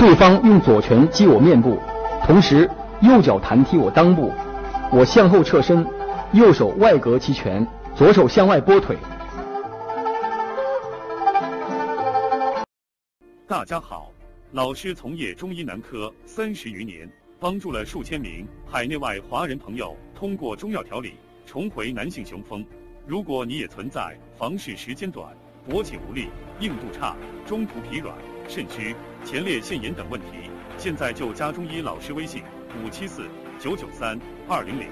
对方用左拳击我面部，同时右脚弹踢我裆部，我向后侧身，右手外格击拳，左手向外拨腿。大家好，老师从业中医男科三十余年，帮助了数千名海内外华人朋友通过中药调理重回男性雄风。如果你也存在房事时间短、勃起无力、硬度差、中途疲软、肾虚、前列腺炎等问题，现在就加中医老师微信五七四九九三二零零，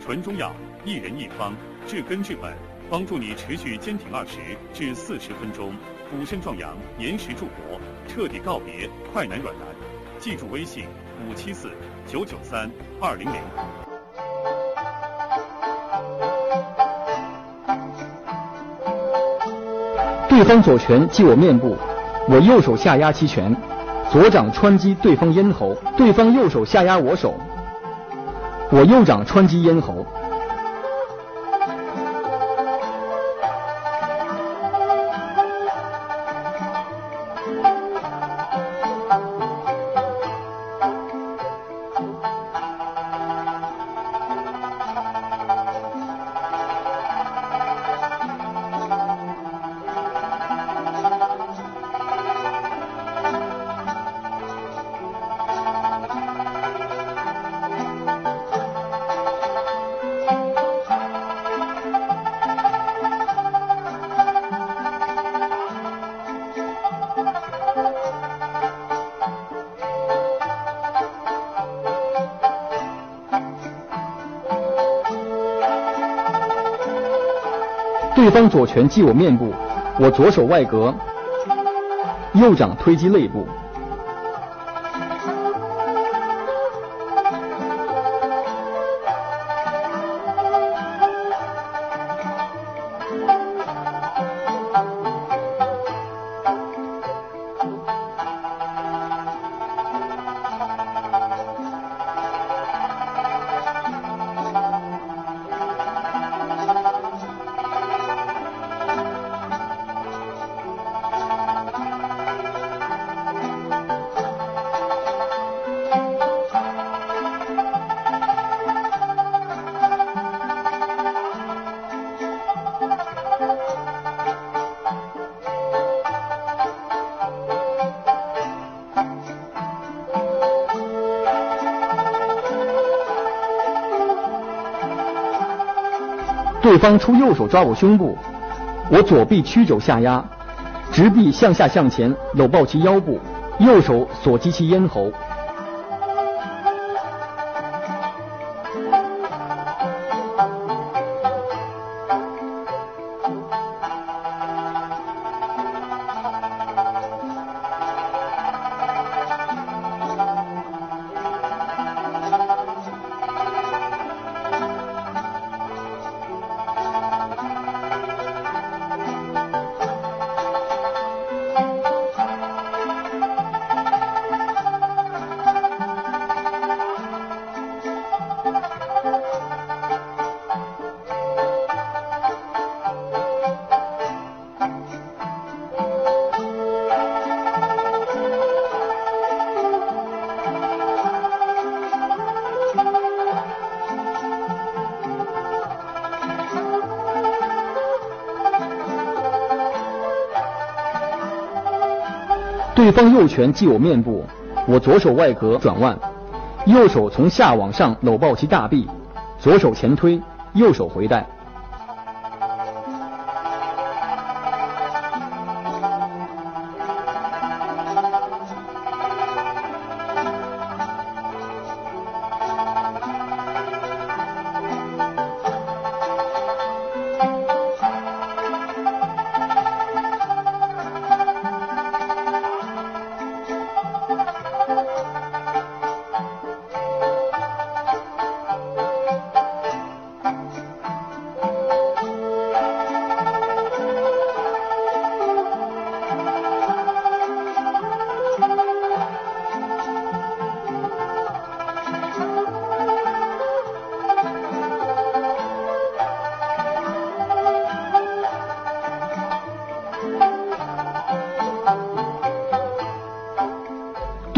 纯中药，一人一方，治根治本，帮助你持续坚挺二十至四十分钟，补肾壮阳，延时助勃，彻底告别快男软男。记住微信五七四九九三二零零。对方左拳击我面部，我右手下压其拳，左掌穿击对方咽喉，对方右手下压我手，我右掌穿击咽喉。对方左拳击我面部，我左手外格，右掌推击肋部。对方出右手抓我胸部，我左臂屈肘下压，直臂向下向前搂抱其腰部，右手锁击其咽喉。对方右拳击我面部，我左手外格转腕，右手从下往上搂抱其大臂，左手前推，右手回带。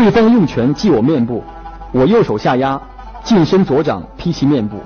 对方用拳击我面部，我右手下压，近身左掌劈其面部。